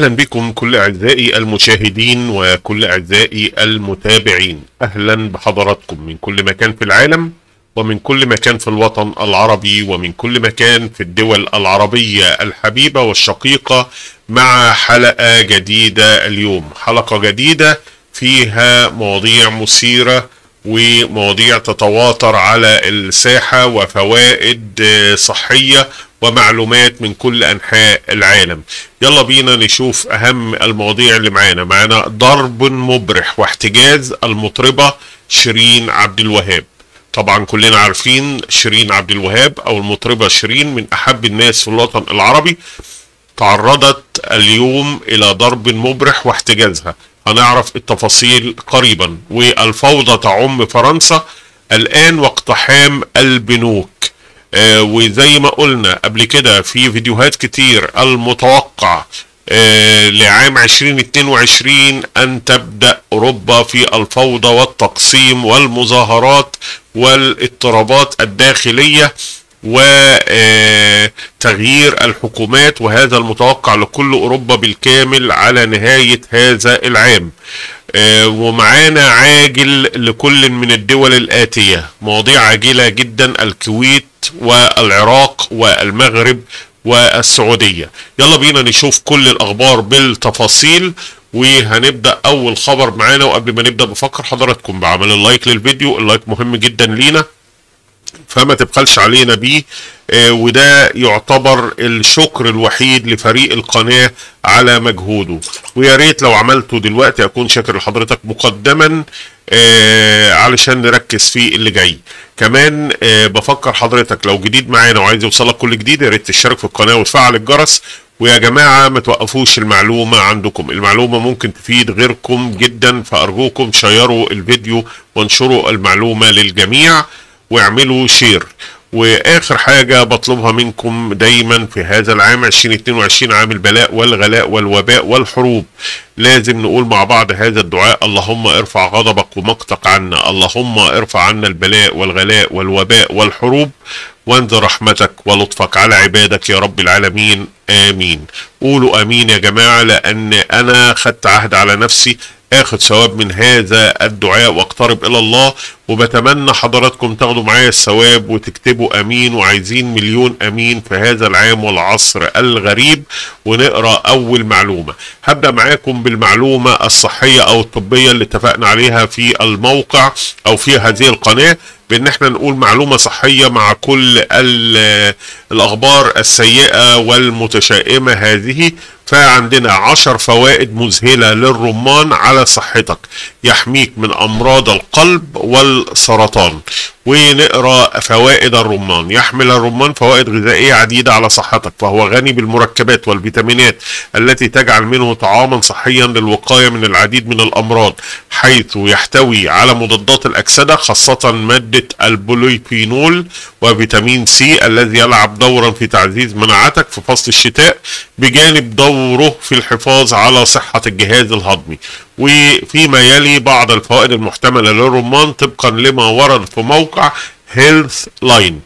أهلا بكم كل أعزائي المشاهدين وكل أعزائي المتابعين. أهلا بحضراتكم من كل مكان في العالم ومن كل مكان في الوطن العربي ومن كل مكان في الدول العربية الحبيبة والشقيقة مع حلقة جديدة اليوم. حلقة جديدة فيها مواضيع مثيرة ومواضيع تتواتر على الساحة وفوائد صحية ومعلومات من كل أنحاء العالم. يلا بينا نشوف أهم المواضيع اللي معانا. معانا ضرب مبرح واحتجاز المطربة شيرين عبد الوهاب. طبعا كلنا عارفين شيرين عبد الوهاب أو المطربة شيرين من أحب الناس في الوطن العربي. تعرضت اليوم إلى ضرب مبرح واحتجازها. هنعرف التفاصيل قريبا. والفوضى تعم فرنسا الآن واقتحام البنوك. آه وزي ما قلنا قبل كده في فيديوهات كتير المتوقع آه لعام 2022 أن تبدأ أوروبا في الفوضى والتقسيم والمظاهرات والإضطرابات الداخلية وتغيير الحكومات وهذا المتوقع لكل أوروبا بالكامل على نهاية هذا العام. ومعانا عاجل لكل من الدول الآتية مواضيع عاجلة جدا الكويت والعراق والمغرب والسعودية. يلا بينا نشوف كل الأخبار بالتفاصيل وهنبدأ أول خبر معانا. وقبل ما نبدأ بفكر حضراتكم بعمل اللايك للفيديو. اللايك مهم جدا لينا فما تبخلش علينا بيه. آه وده يعتبر الشكر الوحيد لفريق القناة على مجهوده. ويا ريت لو عملته دلوقتي أكون شاكر لحضرتك مقدما آه علشان نركز في اللي جاي. كمان آه بفكر حضرتك لو جديد معانا وعايز يوصلك كل جديد يا ريت تشترك في القناة وتفعل الجرس. ويا جماعة ما توقفوش المعلومة عندكم. المعلومة ممكن تفيد غيركم جدا فأرجوكم شيروا الفيديو وانشروا المعلومة للجميع واعملوا شير وآخر حاجة بطلبها منكم دايما في هذا العام 2022 عام البلاء والغلاء والوباء والحروب. لازم نقول مع بعض هذا الدعاء اللهم ارفع غضبك ومقتك عنا. اللهم ارفع عنا البلاء والغلاء والوباء والحروب. وانزل رحمتك ولطفك على عبادك يا رب العالمين. آمين. قولوا آمين يا جماعة لأن أنا خدت عهد على نفسي اخد ثواب من هذا الدعاء واقترب إلى الله وبتمنى حضراتكم تاخدوا معايا الثواب وتكتبوا آمين وعايزين مليون آمين في هذا العام والعصر الغريب ونقرأ أول معلومة. هبدأ معاكم بالمعلومة الصحية أو الطبية اللي اتفقنا عليها في الموقع أو في هذه القناة بإن إحنا نقول معلومة صحية مع كل الأخبار السيئة والمتشائمة هذه فعندنا عشر فوائد مذهلة للرمان على صحتك يحميك من أمراض القلب والسرطان. ونقرأ فوائد الرمان. يحمل الرمان فوائد غذائية عديدة على صحتك فهو غني بالمركبات والفيتامينات التي تجعل منه طعاما صحيا للوقاية من العديد من الأمراض حيث يحتوي على مضادات الأكسدة خاصة مادة البوليفينول وفيتامين سي الذي يلعب دورا في تعزيز مناعتك في فصل الشتاء بجانب دوره في الحفاظ على صحة الجهاز الهضمي. وفيما يلي بعض الفوائد المحتملة للرمان طبقا لما ورد في موقع هيلث لاين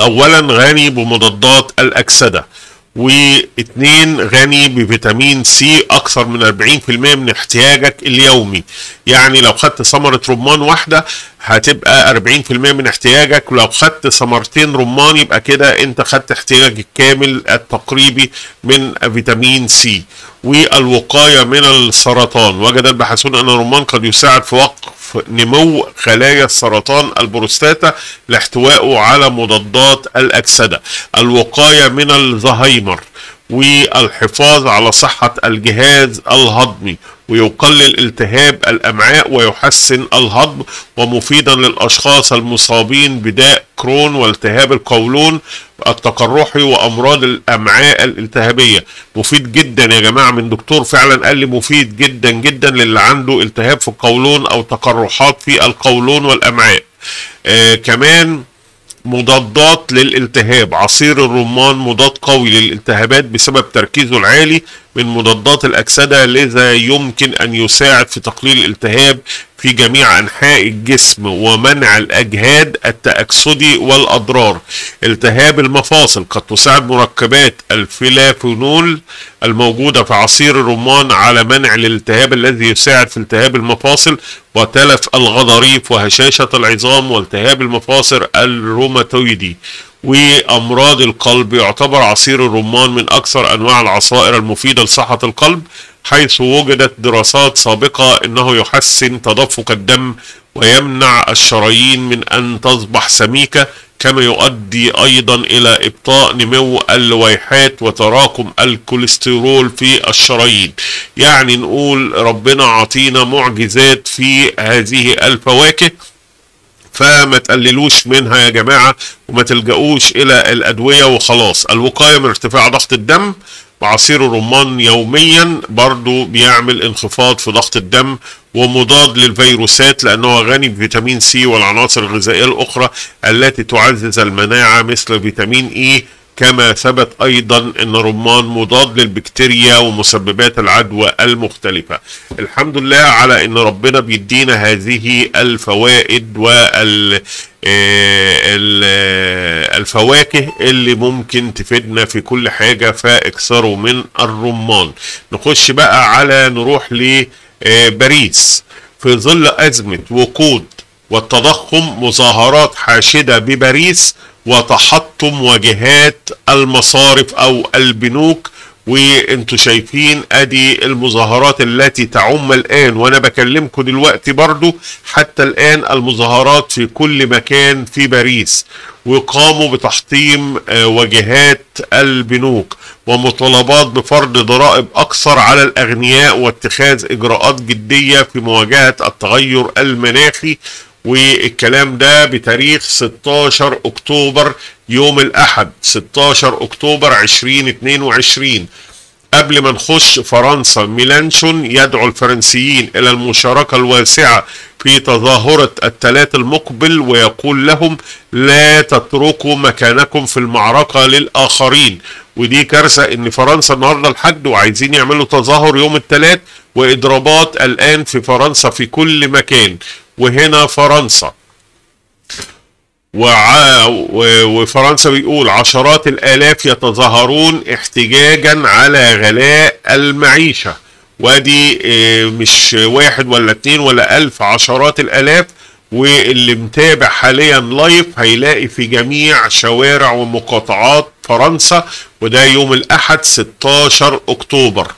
اولا غني بمضادات الأكسدة. واثنين غني بفيتامين سي أكثر من 40% من احتياجك اليومي. يعني لو خدت ثمرة رمان واحدة هتبقى 40% من احتياجك. ولو خدت ثمرتين رمان يبقى كده أنت خدت احتياجك الكامل التقريبي من فيتامين سي. والوقاية من السرطان. وجد الباحثون أن الرمان قد يساعد في وقف نمو خلايا السرطان البروستاتا لاحتوائه على مضادات الأكسدة. الوقاية من الزهايمر. والحفاظ على صحة الجهاز الهضمي ويقلل التهاب الأمعاء ويحسن الهضم ومفيدا للأشخاص المصابين بداء كرون والتهاب القولون التقرحي وأمراض الأمعاء الالتهابية. مفيد جدا يا جماعة من دكتور فعلا قال لي مفيد جدا جدا للي عنده التهاب في القولون أو تقرحات في القولون والأمعاء. آه كمان مضادات للالتهاب. عصير الرمان مضاد قوي للالتهابات بسبب تركيزه العالي من مضادات الأكسدة لذا يمكن أن يساعد في تقليل الالتهاب في جميع أنحاء الجسم ومنع الأجهاد التأكسدي والأضرار. التهاب المفاصل قد تساعد مركبات الفلافونول الموجودة في عصير الرمان على منع الالتهاب الذي يساعد في التهاب المفاصل وتلف الغضاريف وهشاشة العظام والتهاب المفاصل الروماتويدي. وأمراض القلب يعتبر عصير الرمان من أكثر أنواع العصائر المفيدة لصحة القلب. حيث وجدت دراسات سابقة أنه يحسن تدفق الدم ويمنع الشرايين من أن تصبح سميكة كما يؤدي أيضا إلى إبطاء نمو اللويحات وتراكم الكوليسترول في الشرايين. يعني نقول ربنا عطينا معجزات في هذه الفواكه فما تقللوش منها يا جماعة وما تلجأوش إلى الأدوية وخلاص. الوقاية من ارتفاع ضغط الدم وعصير الرمان يوميا برضو بيعمل انخفاض في ضغط الدم ومضاد للفيروسات لأنه غني بفيتامين سي والعناصر الغذائية الأخرى التي تعزز المناعة مثل فيتامين إي كما ثبت أيضا إن الرمان مضاد للبكتيريا ومسببات العدوى المختلفة. الحمد لله على إن ربنا بيدينا هذه الفوائد وال الفواكه اللي ممكن تفيدنا في كل حاجة فاكثروا من الرمان. نخش بقى على نروح لباريس في ظل أزمة وقود والتضخم مظاهرات حاشدة بباريس وتحطم واجهات المصارف أو البنوك وأنتوا شايفين أدي المظاهرات التي تعم الآن. وأنا بكلمكم دلوقتي برضو حتى الآن المظاهرات في كل مكان في باريس وقاموا بتحطيم واجهات البنوك ومطالبات بفرض ضرائب أكثر على الأغنياء واتخاذ إجراءات جدية في مواجهة التغير المناخي. والكلام ده بتاريخ 16 أكتوبر يوم الأحد 16 أكتوبر 2022 قبل ما نخش فرنسا ميلانشون يدعو الفرنسيين إلى المشاركة الواسعة في تظاهرة الثلاث المقبل ويقول لهم لا تتركوا مكانكم في المعركة للآخرين. ودي كارثة إن فرنسا النهاردة الحد وعايزين يعملوا تظاهر يوم الثلاث وإضرابات الآن في فرنسا في كل مكان. وهنا فرنسا. وفرنسا بيقول عشرات الآلاف يتظاهرون احتجاجا على غلاء المعيشة. وادي مش واحد ولا اتنين ولا ألف عشرات الآلاف. واللي متابع حاليا لايف هيلاقي في جميع شوارع ومقاطعات فرنسا وده يوم الأحد 16 أكتوبر.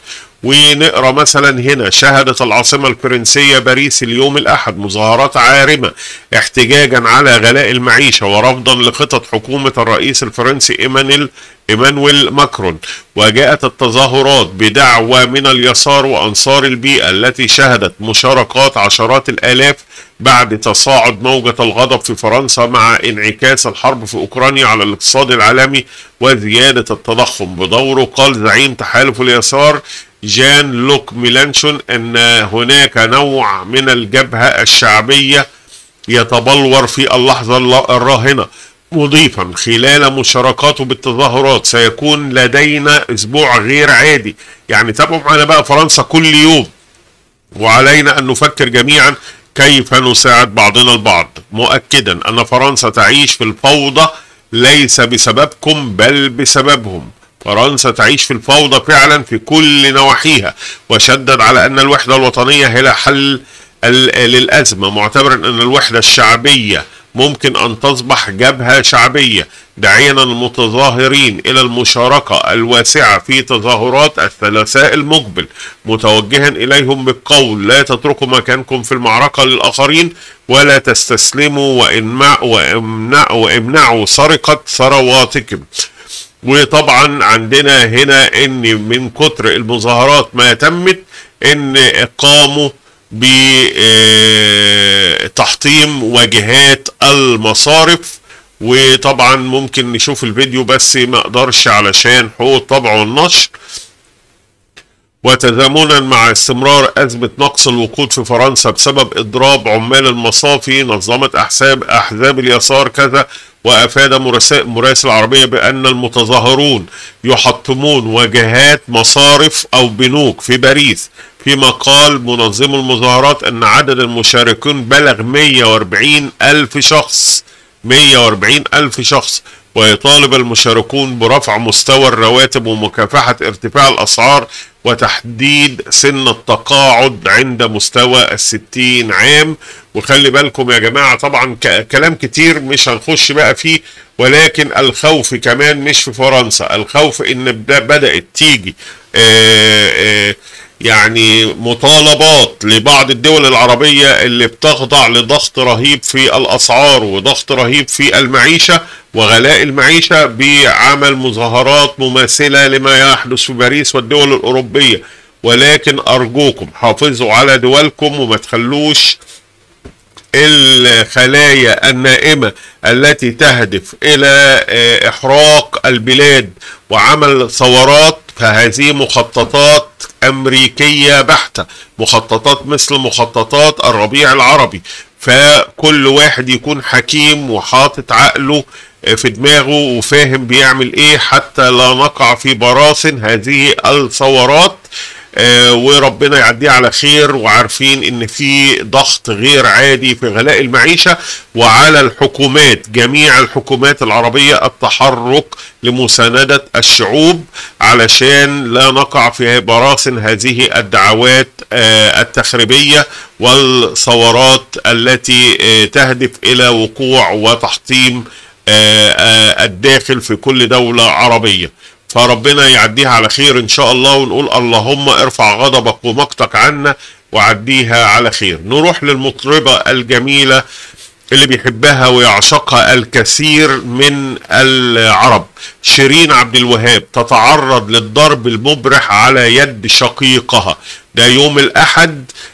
ونقرأ مثلا هنا شهدت العاصمة الفرنسية باريس اليوم الأحد مظاهرات عارمة احتجاجا على غلاء المعيشة ورفضا لخطط حكومة الرئيس الفرنسي إيمانويل إيمانويل ماكرون وجاءت التظاهرات بدعوى من اليسار وأنصار البيئة التي شهدت مشاركات عشرات الآلاف بعد تصاعد موجة الغضب في فرنسا مع انعكاس الحرب في أوكرانيا على الاقتصاد العالمي وزيادة التضخم. بدوره قال زعيم تحالف اليسار جان لوك ميلانشون أن هناك نوع من الجبهة الشعبية يتبلور في اللحظة الراهنة. مضيفا خلال مشاركاته بالتظاهرات سيكون لدينا أسبوع غير عادي. يعني تابعوا معنا بقى فرنسا كل يوم. وعلينا أن نفكر جميعا كيف نساعد بعضنا البعض. مؤكدا أن فرنسا تعيش في الفوضى ليس بسببكم بل بسببهم. فرنسا تعيش في الفوضى فعلا في كل نواحيها. وشدد على أن الوحدة الوطنية هي حل للأزمة. معتبرا أن الوحدة الشعبية ممكن أن تصبح جبهة شعبية داعيا المتظاهرين إلى المشاركة الواسعة في تظاهرات الثلاثاء المقبل متوجها إليهم بالقول لا تتركوا مكانكم في المعركة للآخرين ولا تستسلموا وامنعوا, وإمنعوا سرقة ثرواتكم. وطبعا عندنا هنا إن من كتر المظاهرات ما تمت إن قاموا بتحطيم واجهات المصارف وطبعا ممكن نشوف الفيديو بس ما أقدرش علشان حقوق الطبع والنشر. وتزامنا مع استمرار أزمة نقص الوقود في فرنسا بسبب إضراب عمال المصافي نظمت أحساب أحزاب اليسار كذا وأفاد مراسل العربية بأن المتظاهرون يحطمون واجهات مصارف أو بنوك في باريس فيما قال منظم المظاهرات أن عدد المشاركين بلغ 140 ألف شخص 140 ألف شخص ويطالب المشاركون برفع مستوى الرواتب ومكافحة ارتفاع الأسعار وتحديد سن التقاعد عند مستوى الستين عام. وخلي بالكم يا جماعة طبعا كلام كتير مش هنخش بقى فيه ولكن الخوف كمان مش في فرنسا. الخوف إن بدأت تيجي آه آه يعني مطالبات لبعض الدول العربية اللي بتخضع لضغط رهيب في الأسعار وضغط رهيب في المعيشة. وغلاء المعيشة بعمل مظاهرات مماثلة لما يحدث في باريس والدول الأوروبية. ولكن أرجوكم حافظوا على دولكم وما تخلوش الخلايا النائمة التي تهدف إلى آه، إحراق البلاد وعمل ثورات فهذه مخططات أمريكية بحتة مخططات مثل مخططات الربيع العربي. فكل واحد يكون حكيم وحاطط عقله في دماغه وفاهم بيعمل إيه حتى لا نقع في براثن هذه الثورات. آه، وربنا يعديه على خير. وعارفين إن في ضغط غير عادي في غلاء المعيشة. وعلى الحكومات جميع الحكومات العربية التحرك لمساندة الشعوب علشان لا نقع في براثن هذه الدعوات آه، التخريبية والثورات التي آه، تهدف إلى وقوع وتحطيم الداخل في كل دولة عربية. فربنا يعديها على خير إن شاء الله ونقول اللهم ارفع غضبك ومقتك عنا وعديها على خير. نروح للمطربة الجميلة اللي بيحبها ويعشقها الكثير من العرب. شيرين عبد الوهاب تتعرض للضرب المبرح على يد شقيقها. ده يوم الأحد آه،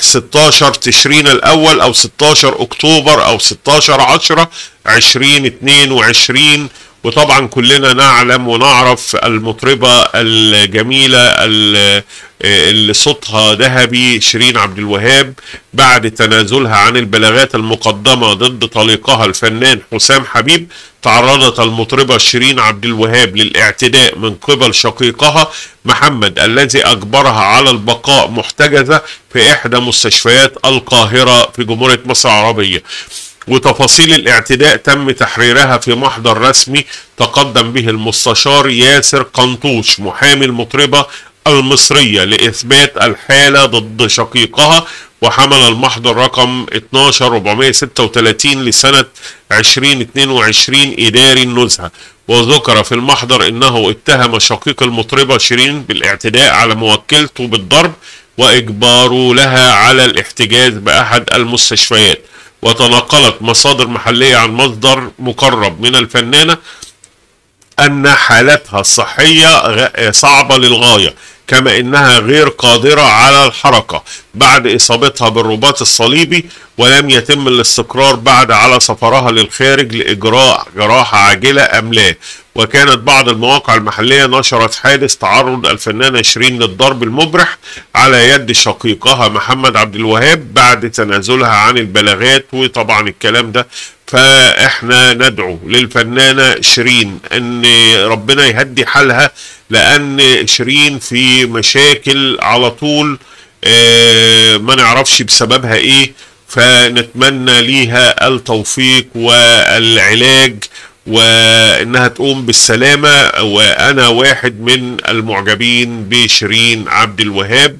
16 تشرين الأول أو 16 أكتوبر أو 16 10 2022 وطبعا كلنا نعلم ونعرف المطربة الجميلة ال- اللي صوتها ذهبي شيرين عبد الوهاب بعد تنازلها عن البلاغات المقدمة ضد طليقها الفنان حسام حبيب تعرضت المطربة شيرين عبد الوهاب للاعتداء من قبل شقيقها محمد الذي أجبرها على البقاء محتجزة في إحدى مستشفيات القاهرة في جمهورية مصر العربية. وتفاصيل الاعتداء تم تحريرها في محضر رسمي تقدم به المستشار ياسر قنطوش محامي المطربة المصرية لإثبات الحالة ضد شقيقها وحمل المحضر رقم 12436 لسنة 2022 إداري النزهة. وذكر في المحضر إنه اتهم شقيق المطربة شيرين بالاعتداء على موكلته بالضرب وإجباره لها على الاحتجاز بأحد المستشفيات. وتناقلت مصادر محلية عن مصدر مقرب من الفنانة أن حالتها الصحية صعبة للغاية. كما إنها غير قادرة على الحركة بعد إصابتها بالرباط الصليبي ولم يتم الاستقرار بعد على سفرها للخارج لإجراء جراحة عاجلة أم لا. وكانت بعض المواقع المحلية نشرت حادث تعرض الفنانة شيرين للضرب المبرح على يد شقيقها محمد عبد الوهاب بعد تنازلها عن البلاغات وطبعا الكلام ده فإحنا ندعو للفنانة شيرين إن ربنا يهدي حالها لأن شيرين في مشاكل على طول آه، ما نعرفش بسببها إيه فنتمنى ليها التوفيق والعلاج وإنها تقوم بالسلامة. وأنا واحد من المعجبين بشيرين عبد الوهاب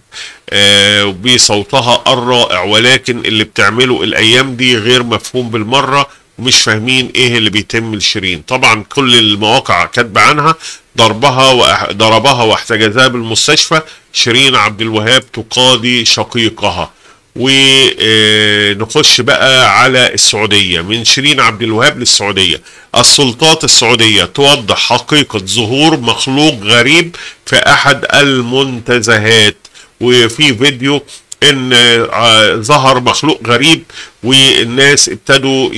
آه، بصوتها الرائع ولكن اللي بتعمله الأيام دي غير مفهوم بالمرة. ومش فاهمين إيه اللي بيتم لشيرين. طبعا كل المواقع كاتبة عنها ضربها وأح- ضربها واحتجزها بالمستشفى. شيرين عبد الوهاب تقاضي شقيقها. ونخش بقى على السعودية. من شيرين عبد الوهاب للسعودية. السلطات السعودية توضح حقيقة ظهور مخلوق غريب في أحد المنتزهات. وفي فيديو إن آه، ظهر مخلوق غريب والناس ابتدوا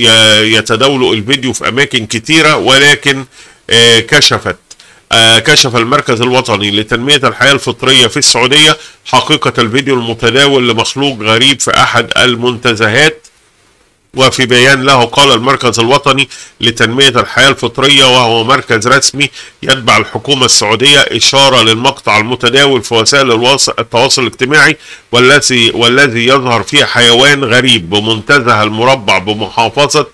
يتداولوا الفيديو في أماكن كتيرة ولكن آه، كشفت آه، كشف المركز الوطني لتنمية الحياة الفطرية في السعودية حقيقة الفيديو المتداول لمخلوق غريب في أحد المنتزهات. وفي بيان له قال المركز الوطني لتنمية الحياة الفطرية وهو مركز رسمي يتبع الحكومة السعودية إشارة للمقطع المتداول في وسائل التواصل الاجتماعي والذي والذي يظهر فيه حيوان غريب بمنتزه المربع بمحافظة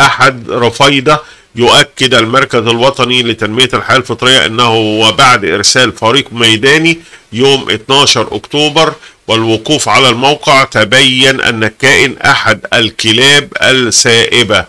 أحد رفيدة. يؤكد المركز الوطني لتنمية الحياة الفطرية أنه وبعد إرسال فريق ميداني يوم 12 أكتوبر والوقوف على الموقع تبين أن الكائن أحد الكلاب السائبة.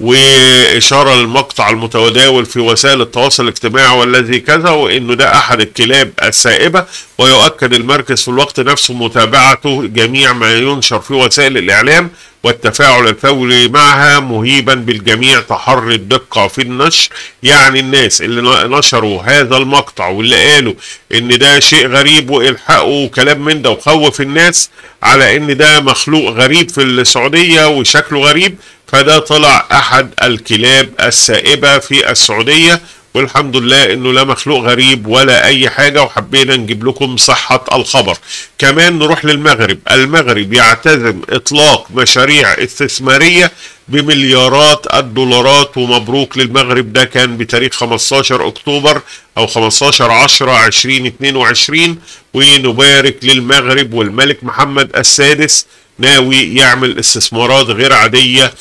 وإشارة للمقطع المتداول في وسائل التواصل الاجتماعي والذي كذا وإنه ده أحد الكلاب السائبة. ويؤكد المركز في الوقت نفسه متابعته جميع ما ينشر في وسائل الإعلام. والتفاعل الفوري معها مهيبا بالجميع تحري الدقة في النشر. يعني الناس اللي نشروا هذا المقطع واللي قالوا إن ده شيء غريب وإلحقوا وكلام من ده وخوف الناس على إن ده مخلوق غريب في السعودية وشكله غريب فده طلع أحد الكلاب السائبة في السعودية والحمد لله إنه لا مخلوق غريب ولا أي حاجة وحبينا نجيب لكم صحة الخبر. كمان نروح للمغرب. المغرب يعتزم إطلاق مشاريع استثمارية بمليارات الدولارات ومبروك للمغرب. ده كان بتاريخ 15 أكتوبر أو 15 10 2022 ونبارك للمغرب والملك محمد السادس ناوي يعمل استثمارات غير عادية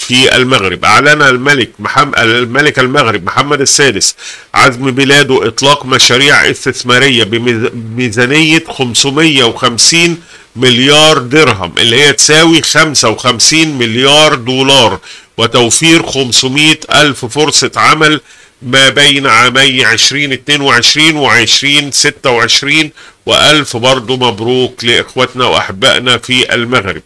في المغرب. أعلن الملك محمد الملك المغرب محمد السادس عزم بلاده إطلاق مشاريع استثمارية بميزانية 550 مليار درهم اللي هي تساوي 55 مليار دولار وتوفير 500 ألف فرصة عمل ما بين عامي 2022 و 2026 وألف برضو مبروك لإخوتنا وأحبائنا في المغرب.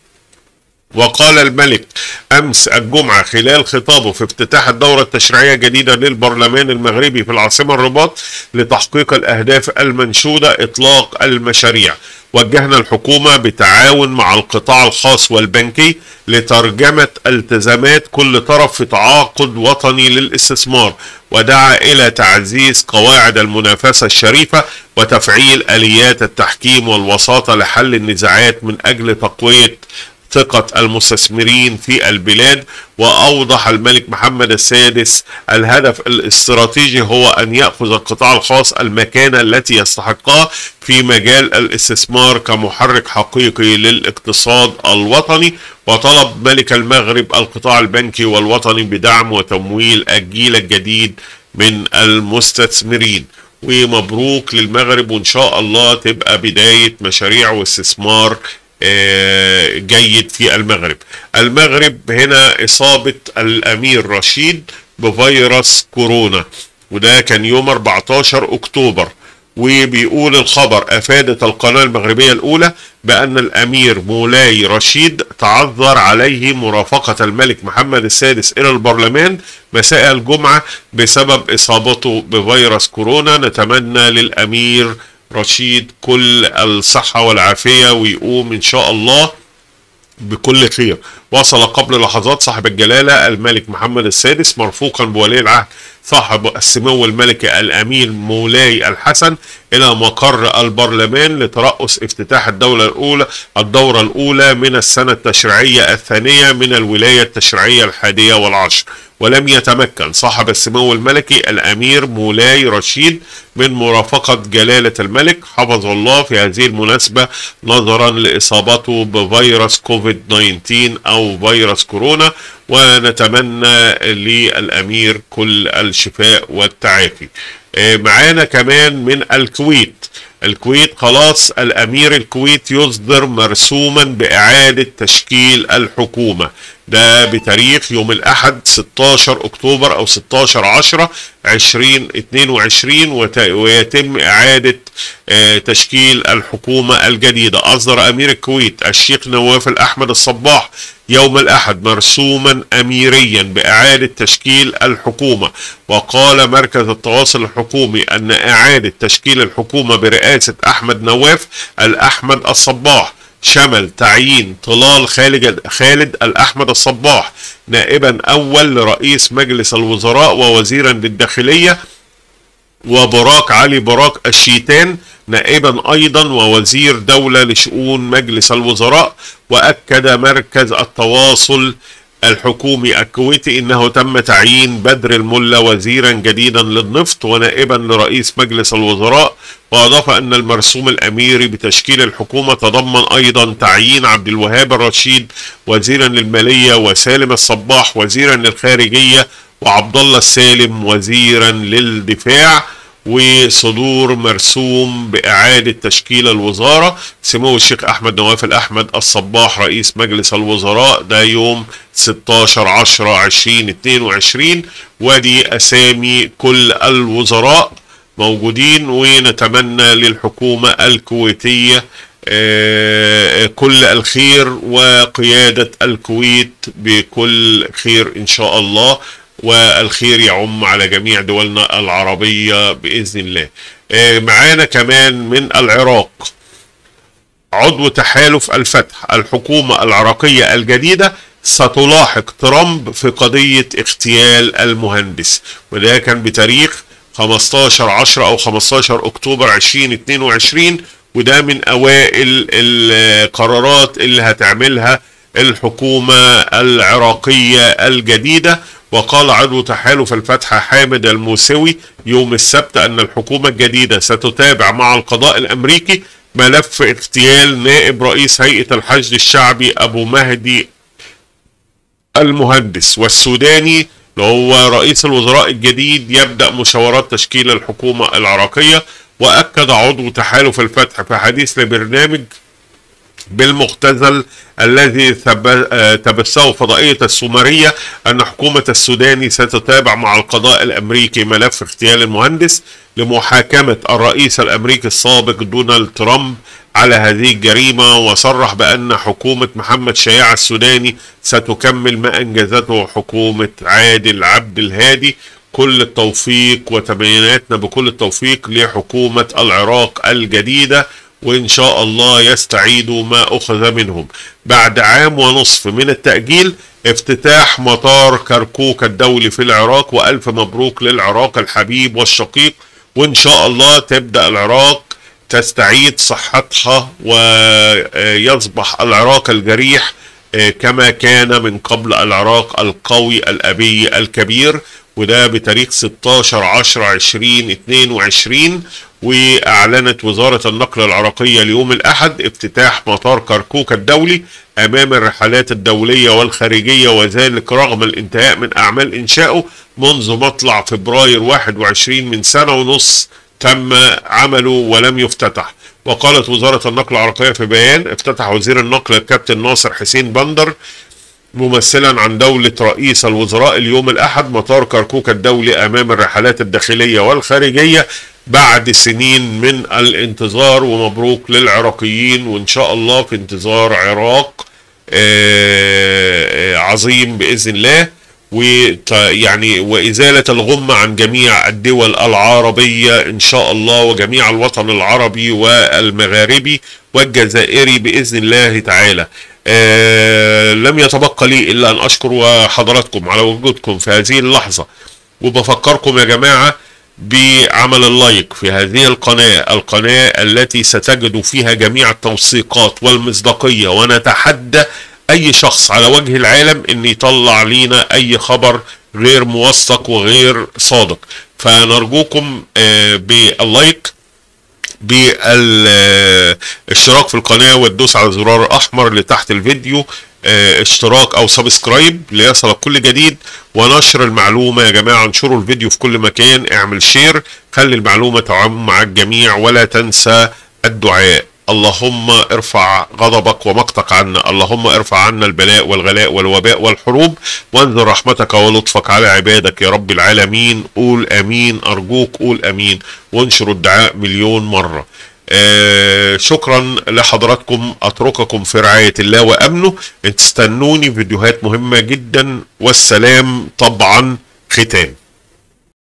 وقال الملك أمس الجمعة خلال خطابه في افتتاح الدورة التشريعية الجديدة للبرلمان المغربي في العاصمة الرباط لتحقيق الأهداف المنشودة إطلاق المشاريع. وجهنا الحكومة بتعاون مع القطاع الخاص والبنكي لترجمة التزامات كل طرف في تعاقد وطني للاستثمار ودعا إلى تعزيز قواعد المنافسة الشريفة وتفعيل آليات التحكيم والوساطة لحل النزاعات من أجل تقوية ثقة المستثمرين في البلاد وأوضح الملك محمد السادس الهدف الاستراتيجي هو أن يأخذ القطاع الخاص المكانة التي يستحقها في مجال الاستثمار كمحرك حقيقي للاقتصاد الوطني. وطلب ملك المغرب القطاع البنكي والوطني بدعم وتمويل الجيل الجديد من المستثمرين. ومبروك للمغرب وإن شاء الله تبقى بداية مشاريع واستثمار جيد في المغرب. المغرب هنا إصابة الأمير رشيد بفيروس كورونا وده كان يوم 14 أكتوبر. وبيقول الخبر أفادت القناة المغربية الأولى بأن الأمير مولاي رشيد تعذر عليه مرافقة الملك محمد السادس إلى البرلمان مساء الجمعة بسبب إصابته بفيروس كورونا. نتمنى للأمير رشيد كل الصحة والعافية ويقوم إن شاء الله بكل خير. وصل قبل لحظات صاحب الجلالة الملك محمد السادس مرفوقا بولي العهد. صاحب السمو الملكي الأمير مولاي الحسن إلى مقر البرلمان لترأس افتتاح الدولة الأولى الدورة الأولى من السنة التشريعية الثانية من الولاية التشريعية الحادية والعشر. ولم يتمكن صاحب السمو الملكي الأمير مولاي رشيد من مرافقة جلالة الملك حفظه الله في هذه المناسبة نظرا لإصابته بفيروس كوفيد 19 أو فيروس كورونا. ونتمنى للأمير كل الشفاء والتعافي. معانا كمان من الكويت. الكويت خلاص الأمير الكويت يصدر مرسوما بإعادة تشكيل الحكومة. ده بتاريخ يوم الأحد 16 أكتوبر أو 16 10 2022 ويتم إعادة تشكيل الحكومة الجديدة. أصدر أمير الكويت الشيخ نواف الأحمد الصباح يوم الأحد مرسوما أميريا بإعادة تشكيل الحكومة. وقال مركز التواصل الحكومي أن إعادة تشكيل الحكومة برئاسة أحمد نواف الأحمد الصباح. شمل تعيين طلال خالد خالد الأحمد الصباح نائبا أول لرئيس مجلس الوزراء ووزيرا للداخلية وبراك علي براك الشيتان نائبا أيضا ووزير دولة لشؤون مجلس الوزراء وأكد مركز التواصل الحكومي الكويتي إنه تم تعيين بدر الملا وزيرا جديدا للنفط ونائبا لرئيس مجلس الوزراء وأضاف أن المرسوم الاميري بتشكيل الحكومة تضمن أيضا تعيين عبد الوهاب الرشيد وزيرا للمالية وسالم الصباح وزيرا للخارجية وعبد الله السالم وزيرا للدفاع. وصدور مرسوم بإعادة تشكيل الوزارة سمو الشيخ أحمد نواف الأحمد الصباح رئيس مجلس الوزراء ده يوم 16 10 2022 ودي أسامي كل الوزراء موجودين ونتمنى للحكومة الكويتية آه، كل الخير وقيادة الكويت بكل خير إن شاء الله. والخير يعم على جميع دولنا العربية بإذن الله. آه، معانا كمان من العراق عضو تحالف الفتح الحكومة العراقية الجديدة ستلاحق ترامب في قضية اغتيال المهندس. وده كان بتاريخ 15 10 أو 15 أكتوبر 2022 وده من أوائل القرارات اللي هتعملها الحكومة العراقية الجديدة. وقال عضو تحالف الفتح حامد الموسوي يوم السبت أن الحكومة الجديدة ستتابع مع القضاء الأمريكي ملف اغتيال نائب رئيس هيئة الحشد الشعبي أبو مهدي المهندس والسوداني اللي هو رئيس الوزراء الجديد يبدأ مشاورات تشكيل الحكومة العراقية وأكد عضو تحالف الفتح في حديث لبرنامج بالمختزل الذي تبثه فضائية السومرية أن حكومة السوداني ستتابع مع القضاء الأمريكي ملف اغتيال المهندس لمحاكمة الرئيس الأمريكي السابق دونالد ترامب على هذه الجريمة وصرح بأن حكومة محمد شياع السوداني ستكمل ما أنجزته حكومة عادل عبد الهادي. كل التوفيق وتمنياتنا بكل التوفيق لحكومة العراق الجديدة. وإن شاء الله يستعيدوا ما أخذ منهم. بعد عام ونصف من التأجيل افتتاح مطار كركوك الدولي في العراق وألف مبروك للعراق الحبيب والشقيق. وإن شاء الله تبدأ العراق تستعيد صحتها ويصبح العراق الجريح كما كان من قبل العراق القوي الأبي الكبير. وده بتاريخ 16 10 2022 وأعلنت وزارة النقل العراقية اليوم الأحد افتتاح مطار كركوك الدولي أمام الرحلات الدولية والخارجية وذلك رغم الانتهاء من أعمال انشائه منذ مطلع فبراير 21 من سنة ونص تم عمله ولم يفتتح. وقالت وزارة النقل العراقية في بيان افتتح وزير النقل الكابتن ناصر حسين بندر ممثلا عن دولة رئيس الوزراء اليوم الأحد مطار كركوك الدولي أمام الرحلات الداخلية والخارجية. بعد سنين من الانتظار ومبروك للعراقيين وإن شاء الله في انتظار عراق عظيم بإذن الله. ويعني وإزالة الغمة عن جميع الدول العربية إن شاء الله وجميع الوطن العربي والمغاربي والجزائري بإذن الله تعالى. آه لم يتبقى لي إلا أن أشكر حضراتكم على وجودكم في هذه اللحظة. وبفكركم يا جماعة بعمل ال like في هذه القناة القناة التي ستجدوا فيها جميع التوثيقات والمصداقية ونتحدى أي شخص على وجه العالم ان يطلع لينا أي خبر غير موثق وغير صادق. فنرجوكم آه بال like بالاشتراك في القناة والدوس على الزرار الأحمر اللي تحت الفيديو اشتراك أو subscribe ليصلك كل جديد ونشر المعلومة. يا جماعة انشروا الفيديو في كل مكان اعمل share خلي المعلومة تعم مع الجميع ولا تنسى الدعاء. اللهم ارفع غضبك ومقتك عنا. اللهم ارفع عنا البلاء والغلاء والوباء والحروب وانزل رحمتك ولطفك على عبادك يا رب العالمين. قول آمين أرجوك قول آمين وانشروا الدعاء مليون مرة. آه شكرا لحضراتكم أترككم في رعاية الله وأمنه. تستنوني فيديوهات مهمة جدا والسلام طبعا ختام.